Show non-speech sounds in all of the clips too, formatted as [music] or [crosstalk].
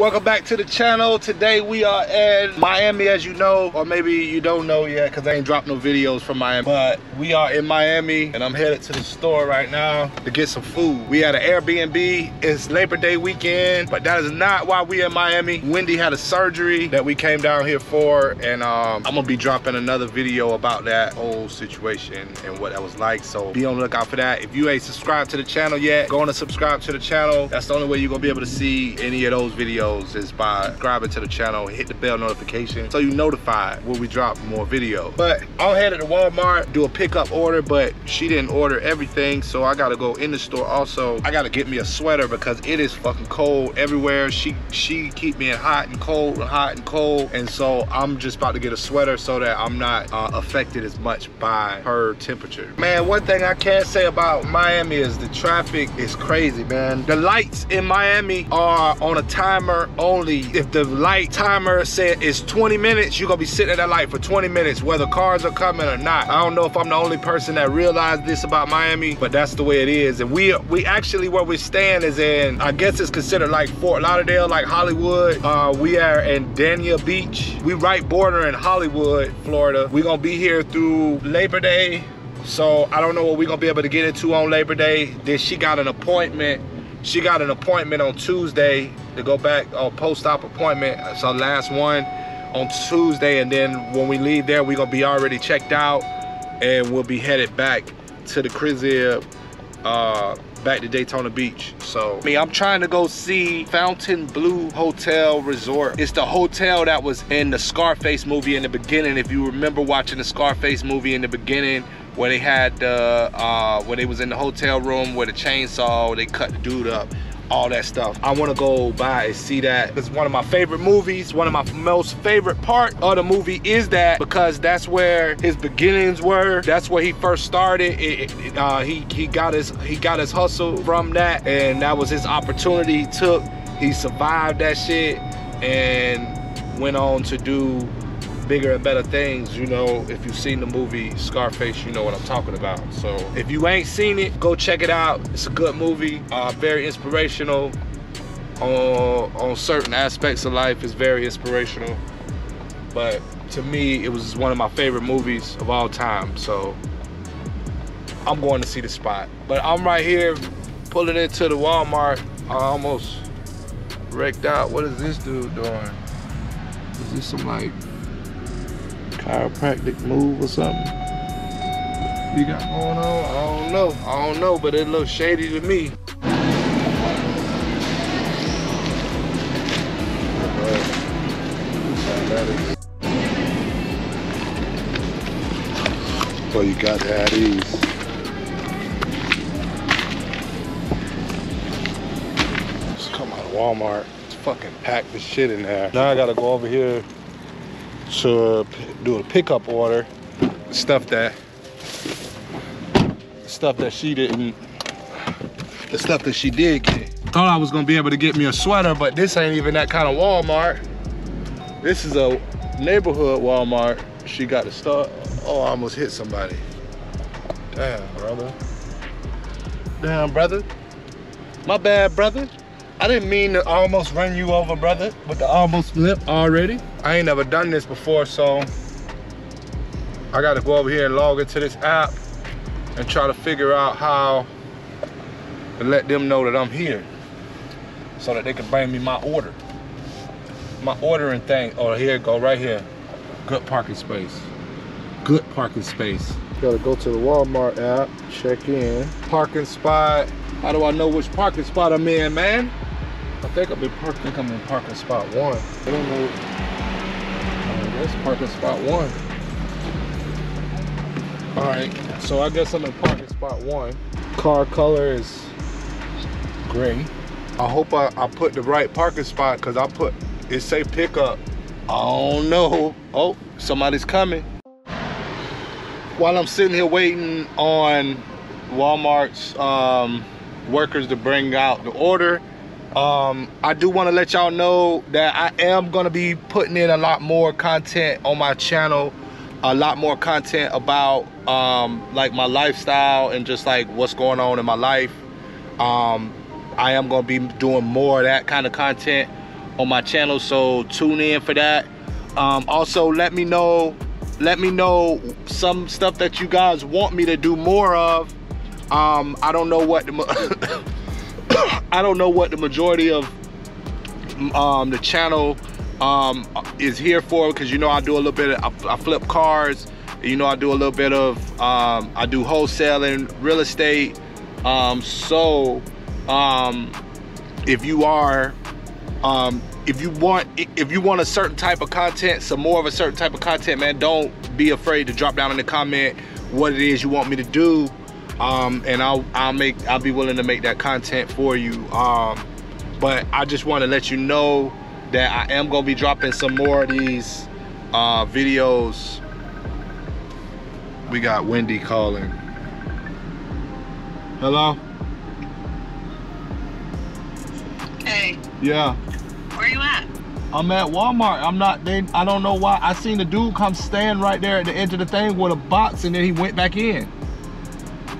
Welcome back to the channel. Today we are in Miami as you know, or maybe you don't know yet because I ain't dropped no videos from Miami. But we are in Miami and I'm headed to the store right now to get some food. We had an Airbnb. It's Labor Day weekend, but that is not why we in Miami. Wendy had a surgery that we came down here for and um, I'm gonna be dropping another video about that whole situation and what that was like. So be on the lookout for that. If you ain't subscribed to the channel yet, go on and subscribe to the channel. That's the only way you're gonna be able to see any of those videos is by subscribing to the channel, hit the bell notification so you notified when we drop more videos. But I'm headed to Walmart, do a pickup order, but she didn't order everything, so I gotta go in the store also. I gotta get me a sweater because it is fucking cold everywhere. She she keep me in hot and cold and hot and cold, and so I'm just about to get a sweater so that I'm not uh, affected as much by her temperature. Man, one thing I can't say about Miami is the traffic is crazy, man. The lights in Miami are on a timer only. If the light timer said it's 20 minutes, you're gonna be sitting at that light for 20 minutes, whether cars are coming or not. I don't know if I'm the only person that realized this about Miami, but that's the way it is. And we we actually where we're staying is in, I guess it's considered like Fort Lauderdale, like Hollywood. Uh, we are in Dania Beach. We right border in Hollywood, Florida. We're gonna be here through Labor Day. So I don't know what we're gonna be able to get into on Labor Day. Then she got an appointment she got an appointment on Tuesday to go back on post-op appointment. So last one on Tuesday, and then when we leave there, we're gonna be already checked out, and we'll be headed back to the crib, uh, back to Daytona Beach. So, I mean, I'm trying to go see Fontainebleau Hotel Resort. It's the hotel that was in the Scarface movie in the beginning. If you remember watching the Scarface movie in the beginning, where they had the, uh, where they was in the hotel room where the chainsaw, they cut the dude up all that stuff. I wanna go by and see that. It's one of my favorite movies. One of my most favorite part of the movie is that because that's where his beginnings were. That's where he first started. It, it, uh, he, he, got his, he got his hustle from that and that was his opportunity he took. He survived that shit and went on to do bigger and better things, you know, if you've seen the movie Scarface, you know what I'm talking about. So if you ain't seen it, go check it out. It's a good movie, uh, very inspirational on, on certain aspects of life. It's very inspirational. But to me, it was one of my favorite movies of all time. So I'm going to see the spot. But I'm right here pulling into the Walmart. I almost wrecked out. What is this dude doing? Is this some like chiropractic move or something you got going on? I don't know. I don't know, but it looks shady to me. So you got to have these. Just come out of Walmart. It's fucking packed the shit in there. Now I gotta go over here to uh, do a pickup order. Stuff that, stuff that she didn't, the stuff that she did get. Thought I was gonna be able to get me a sweater, but this ain't even that kind of Walmart. This is a neighborhood Walmart. She got to stuff. Oh, I almost hit somebody. Damn, brother. Damn, brother. My bad, brother. I didn't mean to almost run you over, brother, with the almost flip already. I ain't never done this before, so I gotta go over here and log into this app and try to figure out how to let them know that I'm here so that they can bring me my order. My ordering thing, oh, here it go, right here. Good parking space. Good parking space. Gotta go to the Walmart app, check in. Parking spot. How do I know which parking spot I'm in, man? I think I'm in park. I think I'm in parking spot one. I don't know. Parking spot one. All right, so I guess I'm in parking spot one. Car color is gray. I hope I, I put the right parking spot because I put it say pickup. I don't know. Oh, somebody's coming. While I'm sitting here waiting on Walmart's um, workers to bring out the order, um, I do want to let y'all know that I am going to be putting in a lot more content on my channel. A lot more content about um, like my lifestyle and just like what's going on in my life. Um, I am going to be doing more of that kind of content. on my channel, so tune in for that. Um, also, let me know, let me know some stuff that you guys want me to do more of. Um, I don't know what [laughs] [coughs] I don't know what the majority of um, the channel um, is here for because you know I do a little bit of I, I, flip cars you know I do a little bit of um, I do wholesaling real estate. Um, so um, if you are um, if you want if you want a certain type of content some more of a certain type of content man don't be afraid to drop down in the comment what it is you want me to do um, and I'll I'll make I'll be willing to make that content for you um, but I just want to let you know that I am gonna be dropping some more of these uh, videos we got Wendy calling hello Hey. Yeah. Where you at? I'm at Walmart. I'm not, they, I don't know why. I seen the dude come stand right there at the edge of the thing with a box and then he went back in.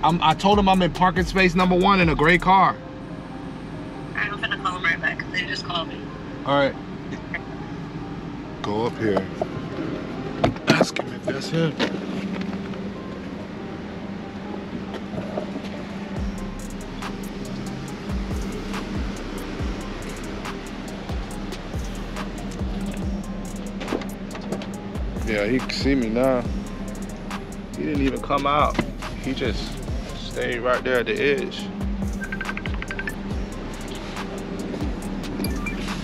I'm, I told him I'm in parking space number one in a gray car. Alright, I'm gonna call him right back. They just called me. All right. Go up here. Ask him if that's him. Yeah, he can see me now. He didn't even come out. He just stayed right there at the edge.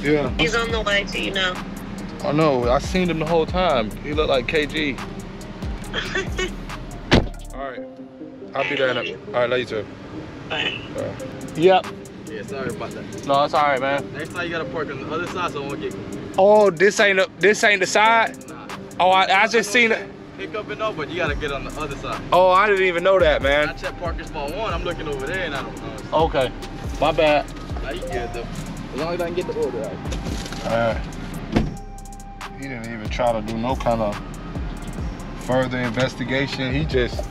Yeah. He's on the way to you now. I know. I seen him the whole time. He looked like KG. [laughs] all right. I'll be there in a. All right, later. Bye. Yep. Yeah, sorry about that. No, it's all right, man. Next time you gotta park on the other side so I won't get Oh, this ain't a, this ain't the side. nah. Oh, I, I just seen it. Pick up and but you gotta get on the other side. Oh, I didn't even know that, man. I checked parking spot one, I'm looking over there and I don't know. Okay. My bad. Now you good though. As long as I can get the order out. Alright. He didn't even try to do no kind of further investigation. He just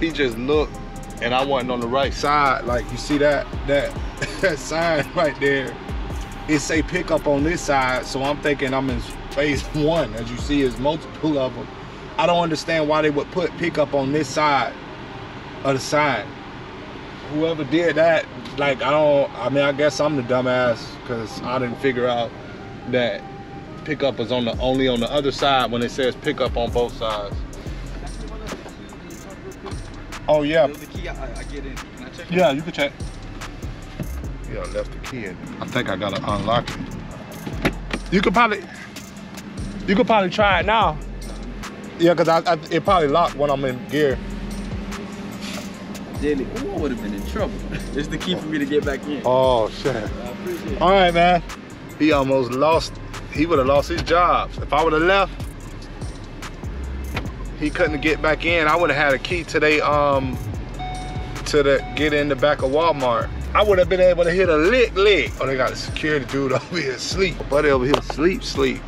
he just looked and I wasn't on the right side. Like you see that that [laughs] that sign right there. It say pickup on this side, so I'm thinking I'm in phase one. As you see, is multiple of them. I don't understand why they would put pickup on this side of the sign. Whoever did that, like I don't. I mean, I guess I'm the dumbass because I didn't figure out that pickup is on the only on the other side when it says pickup on both sides. Oh yeah, the key, I, I get in. Can I check? yeah, you can check. Yeah, I left the key in. I think I gotta unlock it. You could probably, you could probably try it now. Yeah, cause I, I it probably locked when I'm in gear. Daily. Ooh, I would have been in trouble. it's the key for me to get back in. Oh shit. I appreciate. All right, man. He almost lost. He would have lost his job if I would have left. He couldn't get back in. I would have had a key today um to the get in the back of Walmart. I would have been able to hit a lick lick. Oh, they got a security dude [laughs] over here asleep. Buddy over here sleep sleep.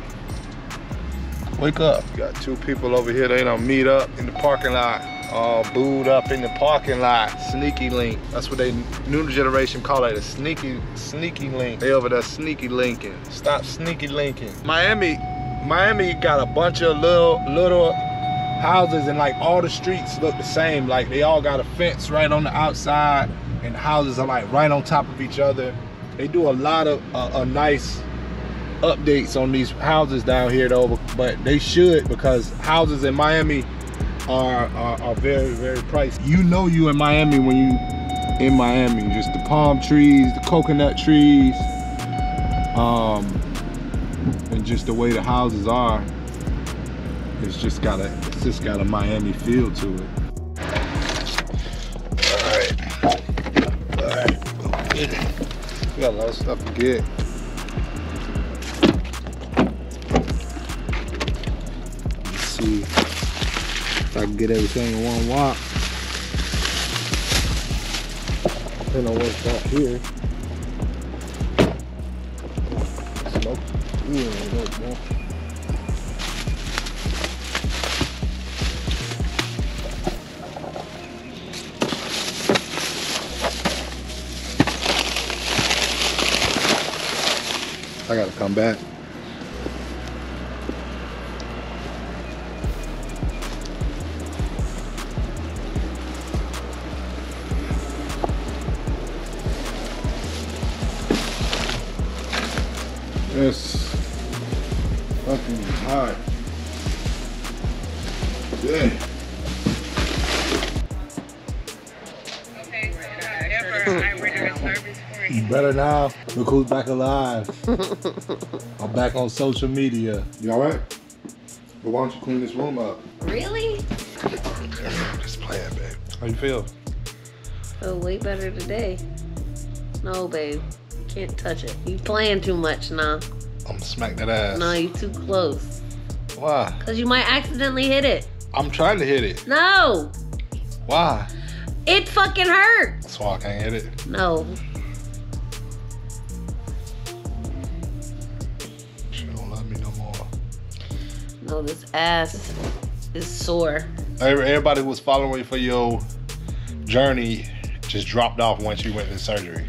Wake up. Got two people over here. They don't meet up in the parking lot. All booed up in the parking lot. Sneaky link. That's what they new generation call it. A sneaky, sneaky link. They over there sneaky linking. Stop sneaky linking. Miami, Miami got a bunch of little, little houses and like all the streets look the same. Like they all got a fence right on the outside and houses are like right on top of each other. They do a lot of uh, a nice updates on these houses down here though, but they should because houses in Miami are, are, are very, very pricey. You know you in Miami when you in Miami. Just the palm trees, the coconut trees, um, and just the way the houses are. It's just got a, it's just got a Miami feel to it. All right, all right, we got a lot of stuff to get. See if I can get everything in one walk. Depending on what's got here. Smoke. Ooh. I gotta come back. Fucking hot. Yeah. Okay, however, I rendered a service for you. Better now. Look who's back alive. [laughs] I'm back on social media. You alright? But why don't you clean this room up? Really? Just playing, babe. How you feel? Oh, way better today. No, babe. Can't touch it. You playing too much now. I'm gonna smack that ass. No, you're too close. Why? Cause you might accidentally hit it. I'm trying to hit it. No, Why? it fucking hurt. So I can't hit it. No, She don't love me no more. no, this ass is sore. Everybody who was following you for your journey just dropped off once you went to surgery.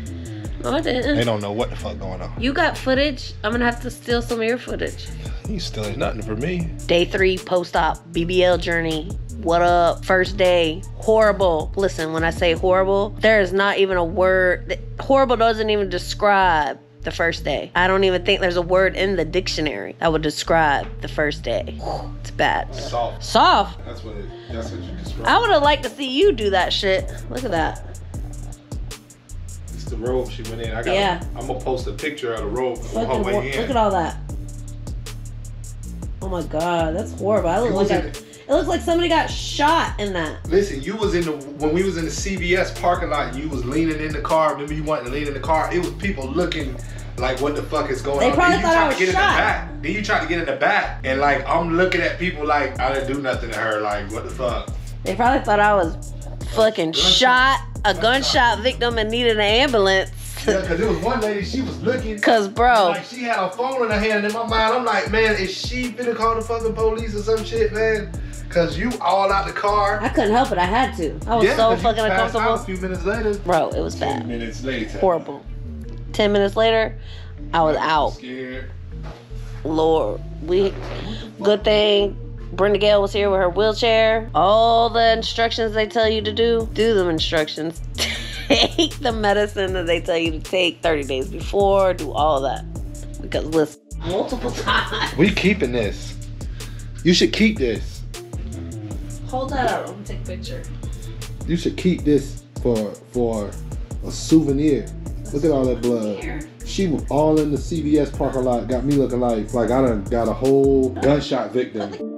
No, I They didn't. don't know what the fuck going on. You got footage. I'm gonna have to steal some of your footage. You still ain't nothing for me. Day three, post op, BBL journey. What up? First day, horrible. Listen, when I say horrible, there is not even a word. Horrible doesn't even describe the first day. I don't even think there's a word in the dictionary that would describe the first day. It's bad. Soft. Soft. That's what it. That's what you described. I would have liked to see you do that shit. Look at that. The robe she went in. I got. Yeah. I'm gonna post a picture of the robe on her way in. look at all that. Oh my god, that's horrible. I look It like I, in- it looks like somebody got shot in that. Listen, you was in the when we was in the CVS parking lot. You was leaning in the car. Remember, you wanted to lean in the car. It was people looking like, "What the fuck is going They on?" probably then you thought I was to get in shot. the back. Then you tried to get in the back, and like I'm looking at people like I didn't do nothing to her. Like, what the fuck? They probably thought I was fucking shot, a Gunshot. gunshot victim and needed an ambulance. Yeah, because there was one lady. She was looking. Cause bro, Like she had a phone in her hand. In my mind, I'm like, man, is she finna call the fucking police or some shit, man? Cause you all out the car. I couldn't help it. I had to. I was so 'cause you fucking passed out uncomfortable. A few minutes later. Bro, it was bad. Ten bad. minutes later. Horrible. Ten minutes later, I was out. Scared. Lord, we good thing Brenda Gale was here with her wheelchair. All the instructions they tell you to do, do them instructions. [laughs] take the medicine that they tell you to take 30 days before, do all of that. Because listen, multiple times. We keeping this. You should keep this. Hold that up. I'm gonna take a picture. You should keep this for for a souvenir. Look at all that blood. She was all in the CVS parking lot, got me looking like like I done got a whole gunshot victim.